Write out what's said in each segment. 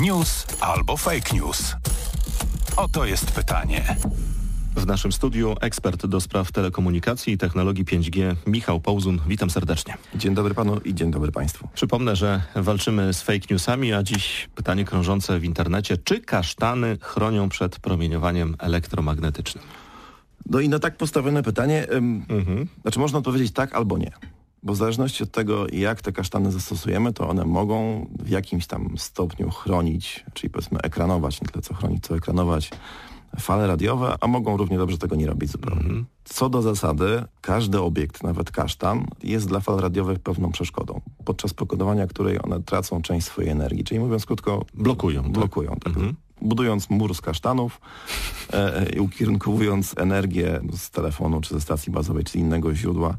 News albo fake news? Oto jest pytanie. W naszym studiu ekspert do spraw telekomunikacji i technologii 5G Michał Połzun. Witam serdecznie. Dzień dobry panu i dzień dobry państwu. Przypomnę, że walczymy z fake newsami, a dziś pytanie krążące w internecie. Czy kasztany chronią przed promieniowaniem elektromagnetycznym? No i na tak postawione pytanie, ym, mhm. znaczy można odpowiedzieć tak albo nie. Bo w zależności od tego, jak te kasztany zastosujemy, to one mogą w jakimś tam stopniu chronić, czyli powiedzmy ekranować, nie tyle co chronić, co ekranować fale radiowe, a mogą równie dobrze tego nie robić zupełnie. -hmm. Co do zasady, każdy obiekt, nawet kasztan, jest dla fal radiowych pewną przeszkodą, podczas pokodowania której one tracą część swojej energii. Czyli mówiąc krótko... Blokują. Tak? Blokują, tak. -hmm. Budując mur z kasztanów e, e, i ukierunkowując energię z telefonu, czy ze stacji bazowej, czy innego źródła,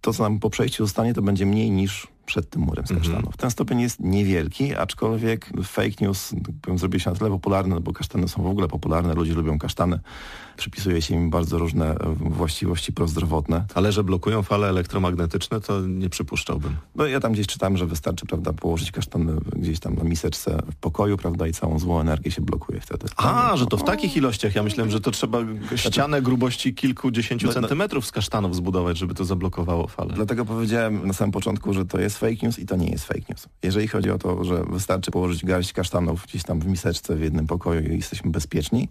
to co nam po przejściu zostanie, to będzie mniej niż przed tym murem z kasztanów. Mm -hmm. Ten stopień jest niewielki, aczkolwiek fake news zrobił się na tyle popularny, bo kasztany są w ogóle popularne, ludzie lubią kasztany przypisuje się im bardzo różne e, właściwości prozdrowotne. Ale że blokują fale elektromagnetyczne, to nie przypuszczałbym. No ja tam gdzieś czytałem, że wystarczy, prawda, położyć kasztan gdzieś tam na miseczce w pokoju, prawda, i całą złą energię się blokuje wtedy. A, że to w takich ilościach. Ja myślałem, że to trzeba ścianę grubości kilkudziesięciu no, no, centymetrów z kasztanów zbudować, żeby to zablokowało falę. Dlatego powiedziałem na samym początku, że to jest fake news i to nie jest fake news. Jeżeli chodzi o to, że wystarczy położyć garść kasztanów gdzieś tam w miseczce w jednym pokoju i jesteśmy bezpieczni,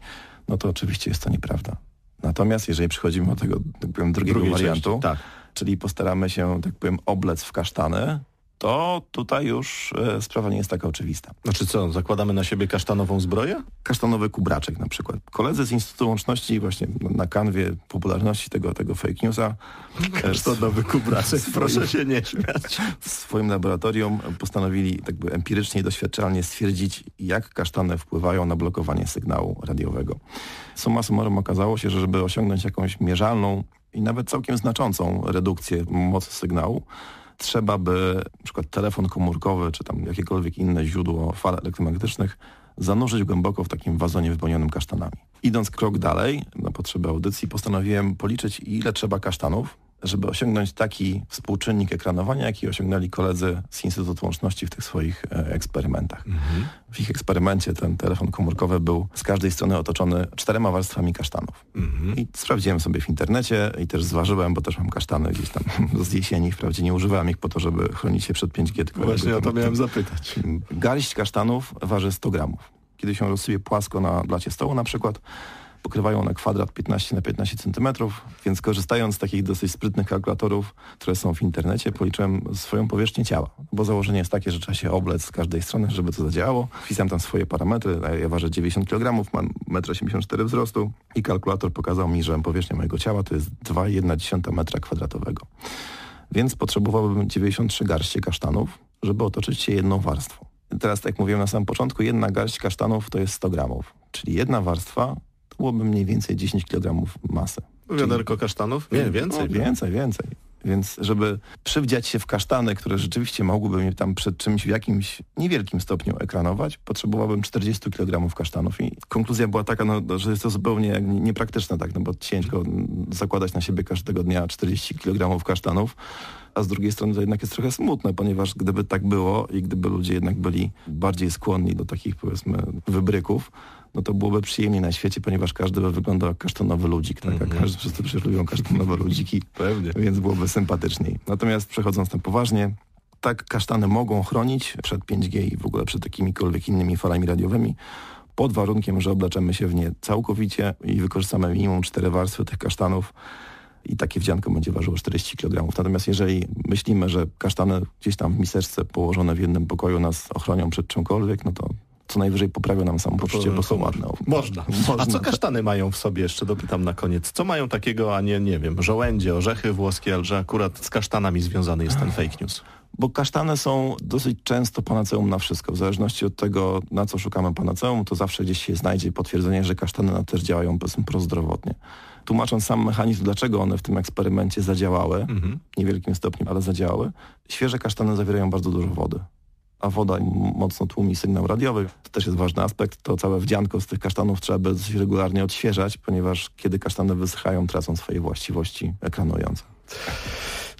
no to oczywiście jest to nieprawda. Natomiast jeżeli przychodzimy do tego tak powiem, drugiego Drugiej wariantu, tak. czyli postaramy się, tak powiem, oblec w kasztany, to tutaj już e, sprawa nie jest taka oczywista. Znaczy co, zakładamy na siebie kasztanową zbroję? Kasztanowy kubraczek na przykład. Koledzy z Instytutu Łączności właśnie na kanwie popularności tego, tego fake newsa Kasztanowy kubraczek, proszę się nie śmiać. W swoim laboratorium postanowili tak by empirycznie i doświadczalnie stwierdzić, jak kasztany wpływają na blokowanie sygnału radiowego. Summa summarum okazało się, że żeby osiągnąć jakąś mierzalną i nawet całkiem znaczącą redukcję mocy sygnału, trzeba by przykład telefon komórkowy, czy tam jakiekolwiek inne źródło fal elektromagnetycznych zanurzyć głęboko w takim wazonie wypełnionym kasztanami. Idąc krok dalej, na potrzeby audycji, postanowiłem policzyć, ile trzeba kasztanów, żeby osiągnąć taki współczynnik ekranowania, jaki osiągnęli koledzy z Instytutu Łączności w tych swoich e, eksperymentach. Mhm. W ich eksperymencie ten telefon komórkowy był z każdej strony otoczony czterema warstwami kasztanów. Mhm. I sprawdziłem sobie w internecie i też zważyłem, bo też mam kasztany gdzieś tam z jesieni. Wprawdzie nie używałem ich po to, żeby chronić się przed 5G. Tylko Właśnie o to miałem zapytać. Garść kasztanów waży 100 gramów. Kiedy się rozsypie płasko na blacie stołu na przykład, pokrywają na kwadrat 15 na 15 cm, więc korzystając z takich dosyć sprytnych kalkulatorów, które są w internecie, policzyłem swoją powierzchnię ciała, bo założenie jest takie, że trzeba się oblec z każdej strony, żeby to zadziałało. Wpisałem tam swoje parametry, ja ważę 90 kg, mam 1,84 m wzrostu i kalkulator pokazał mi, że powierzchnia mojego ciała to jest 2,1 metra kwadratowego. Więc potrzebowałbym 93 garście kasztanów, żeby otoczyć się jedną warstwą. Teraz, tak jak mówiłem na samym początku, jedna garść kasztanów to jest 100 gramów, czyli jedna warstwa byłoby mniej więcej 10 kg masy. Wiaderko kasztanów? Nie, więcej. No, więcej, więcej. Więc żeby przywdziać się w kasztany, które rzeczywiście mogłyby mnie tam przed czymś w jakimś niewielkim stopniu ekranować, potrzebowałbym 40 kg kasztanów. I konkluzja była taka, no, że jest to zupełnie niepraktyczne, tak, no bo ciężko zakładać na siebie każdego dnia 40 kg kasztanów. A z drugiej strony to jednak jest trochę smutne, ponieważ gdyby tak było i gdyby ludzie jednak byli bardziej skłonni do takich powiedzmy wybryków, no to byłoby przyjemniej na świecie, ponieważ każdy by wyglądał jak kasztanowy ludzik, tak? Mm -hmm. każdy, wszyscy przecież lubią kasztanowe ludziki, Pewnie. więc byłoby sympatyczniej. Natomiast przechodząc na poważnie, tak kasztany mogą chronić przed 5G i w ogóle przed jakimikolwiek innymi falami radiowymi, pod warunkiem, że obleczemy się w nie całkowicie i wykorzystamy minimum cztery warstwy tych kasztanów i takie wdzianko będzie ważyło 40 kg. Natomiast jeżeli myślimy, że kasztany gdzieś tam w miseczce położone w jednym pokoju nas ochronią przed czymkolwiek, no to co najwyżej poprawią nam samopoczucie, bo są ładne. Można. Można. A co kasztany mają w sobie, jeszcze dopytam na koniec, co mają takiego, a nie, nie wiem, żołędzie, orzechy włoskie, ale że akurat z kasztanami związany jest ten fake news? Bo kasztany są dosyć często panaceum na wszystko. W zależności od tego, na co szukamy panaceum, to zawsze gdzieś się znajdzie potwierdzenie, że kasztany też działają prozdrowotnie. Tłumacząc sam mechanizm, dlaczego one w tym eksperymencie zadziałały, mhm. w niewielkim stopniu, ale zadziałały, świeże kasztany zawierają bardzo dużo wody a woda mocno tłumi sygnał radiowy. To też jest ważny aspekt. To całe wdzianko z tych kasztanów trzeba dosyć regularnie odświeżać, ponieważ kiedy kasztany wysychają, tracą swoje właściwości ekranujące.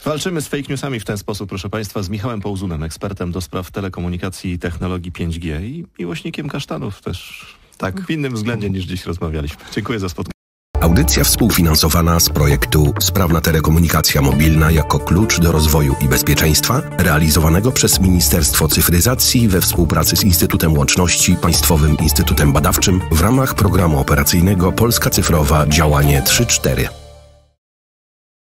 Walczymy z fake newsami w ten sposób, proszę Państwa, z Michałem Połzunem, ekspertem do spraw telekomunikacji i technologii 5G i miłośnikiem kasztanów też. Tak, w innym względzie niż dziś rozmawialiśmy. Dziękuję za spotkanie. Audycja współfinansowana z projektu Sprawna telekomunikacja mobilna jako klucz do rozwoju i bezpieczeństwa, realizowanego przez Ministerstwo Cyfryzacji we współpracy z Instytutem Łączności Państwowym Instytutem Badawczym w ramach programu operacyjnego Polska Cyfrowa Działanie 3.4.